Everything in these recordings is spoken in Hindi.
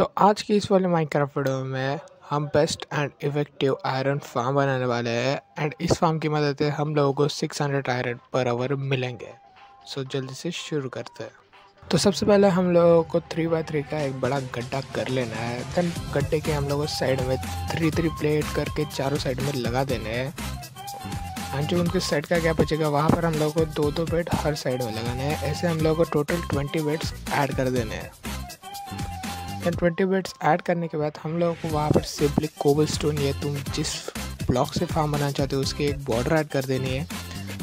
तो आज की इस वाले माइनक्राफ्ट वीडियो में हम best and effective iron farm बनाने वाले हैं एंड इस फार्म की मदद से हम लोगों को 600 आयरन पर आवर मिलेंगे। सो जल्दी से शुरू करते हैं। तो सबसे पहले हम लोगों को थ्री बाई थ्री का एक बड़ा गड्ढा कर लेना है। देन गड्ढे के हम लोगों को साइड में थ्री थ्री प्लेट करके चारों साइड में लगा देने हैं। एंड जो उनके साइड का गैप बचेगा, वहाँ पर हम लोगों को दो दो बेड हर साइड में लगाने हैं। ऐसे हम लोगों को टोटल ट्वेंटी बेड्स ऐड कर देने हैं। एंड ट्वेंटी बेड्स ऐड करने के बाद हम लोगों को वहाँ पर सिंपली कोबल स्टोन या तुम जिस ब्लॉक से फार्म बनाना चाहते हो, उसके एक बॉर्डर ऐड कर देनी है।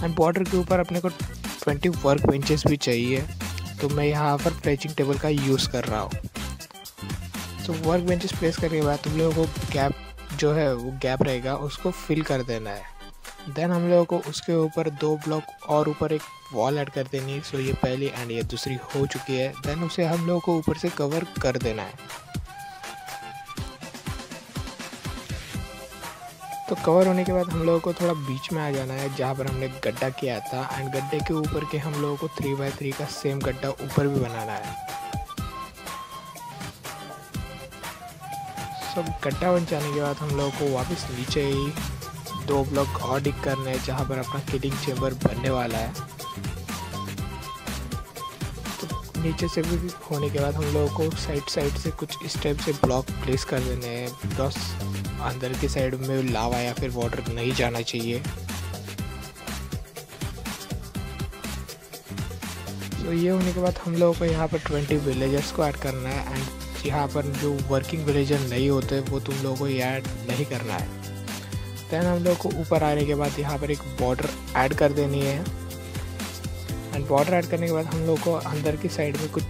एंड बॉर्डर के ऊपर अपने को ट्वेंटी वर्क बेंचेस भी चाहिए। तो मैं यहाँ पर प्लेचिंग टेबल का यूज़ कर रहा हूँ। तो वर्क बेंचेस प्लेस करने के बाद तुम लोगों को गैप जो है, वो गैप रहेगा, उसको फिल कर देना है। देन हम लोगों को उसके ऊपर दो ब्लॉक और ऊपर एक वॉल ऐड कर देनी है। सो ये पहली एंड ये दूसरी हो चुकी है। देन उसे हम लोगों को ऊपर से कवर कर देना है। तो कवर होने के बाद हम लोगों को थोड़ा बीच में आ जाना है, जहाँ पर हमने गड्ढा किया था। एंड गड्ढे के ऊपर के हम लोगों को थ्री बाई थ्री का सेम गड्ढा ऊपर भी बनाना है। सब गड्ढा बन जाने के बाद हम लोगों को वापस नीचे ही दो ब्लॉक और डिक करने हैं, जहाँ पर अपना किलिंग चेम्बर बनने वाला है। तो नीचे से भी होने के बाद हम लोगों को साइड साइड से कुछ इस टाइप से ब्लॉक प्लेस कर देने हैं। बिकॉज़ अंदर की साइड में लावा या फिर वाटर नहीं जाना चाहिए। तो ये होने के बाद हम लोगों को यहाँ पर ट्वेंटी विलेजर्स को ऐड करना है एंड यहाँ पर जो वर्किंग विलेजर नहीं होते, वो तुम लोगों को ये ऐड नहीं करना है। देन हम लोग। को ऊपर आने के बाद यहाँ पर एक बॉर्डर ऐड कर देनी है। एंड बॉर्डर ऐड करने के बाद हम लोग को अंदर की साइड में कुछ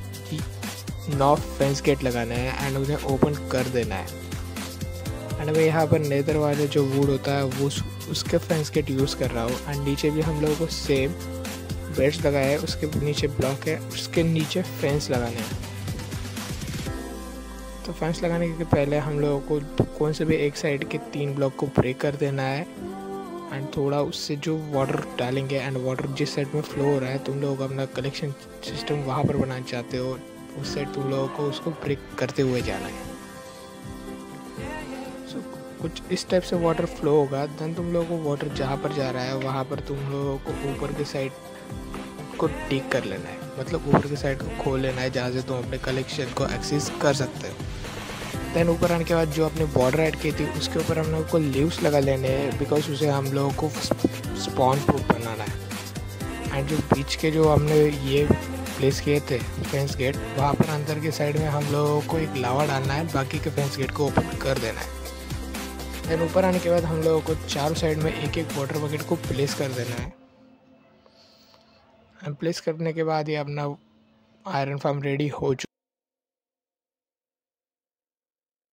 नौ फेंस गेट लगाना है एंड उन्हें ओपन कर देना है। एंड मैं यहाँ पर नेदर वाले जो वुड होता है, वो उसके फेंस गेट यूज़ कर रहा हूँ। एंड नीचे भी हम लोगों को सेम बेड्स लगाए है, उसके नीचे ब्लॉक है, उसके नीचे फेंस लगाने हैं। तो फेंस लगाने के पहले हम लोगों को कौन से भी एक साइड के तीन ब्लॉक को ब्रेक कर देना है। एंड थोड़ा उससे जो वाटर डालेंगे एंड वाटर जिस साइड में फ्लो हो रहा है तुम लोग अपना कलेक्शन सिस्टम वहाँ पर बनाना चाहते हो उस साइड तुम लोगों को उसको ब्रेक करते हुए जाना है। सो so, कुछ इस टाइप से वाटर फ्लो होगा देन तुम लोगों को वाटर जहाँ पर जा रहा है वहाँ पर तुम लोगों को ऊपर के साइड को टिक कर लेना है। मतलब ऊपर की साइड को खोल लेना है जहाँ से तुम अपने कलेक्शन को एक्सेस कर सकते हो। देन ऊपर आने के बाद जो अपने बॉर्डर ऐड की थी, उसके ऊपर हम लोग को लीव्स लगा लेने हैं बिकॉज़ उसे हम लोगों को स्पॉन प्रूफ बनाना है। एंड जो बीच के जो हमने ये प्लेस किए थे फेंस गेट वहाँ पर अंदर के साइड में हम लोगों को एक लावा डालना है, बाकी के फेंस गेट को ओपन कर देना है। देन ऊपर आने के बाद हम लोगों को चारों साइड में एक एक वाटर बकेट को प्लेस कर देना है। एंड प्लेस करने के बाद ये अपना आयरन फार्म रेडी हो चुका